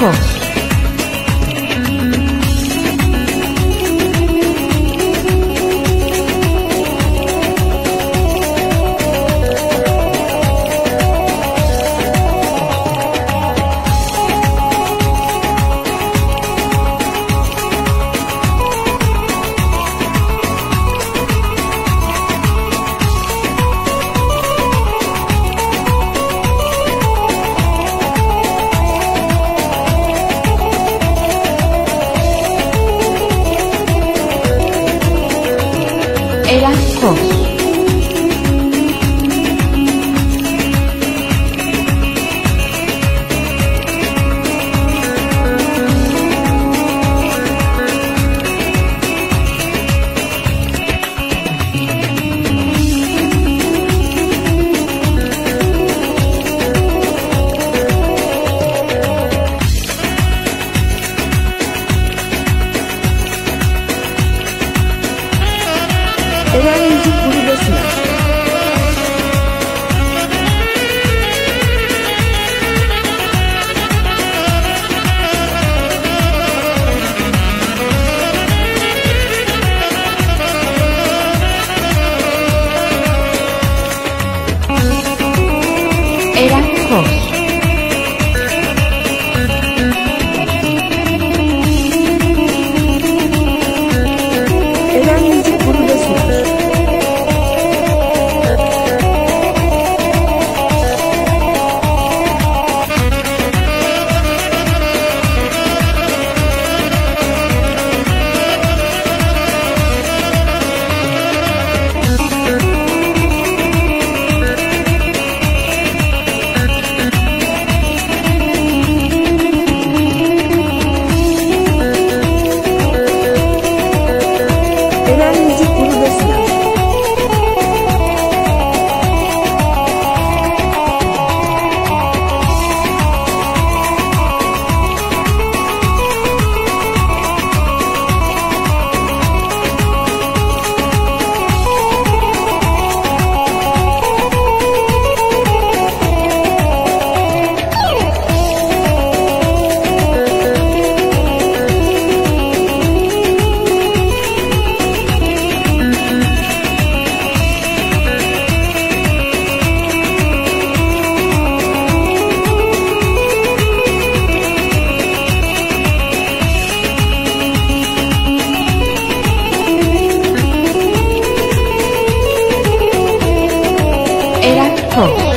tiempo. Cos. 谁的爱已经不。April.